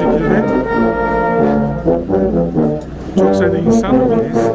şekilde çok sayıda insan biz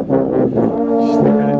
She's thinking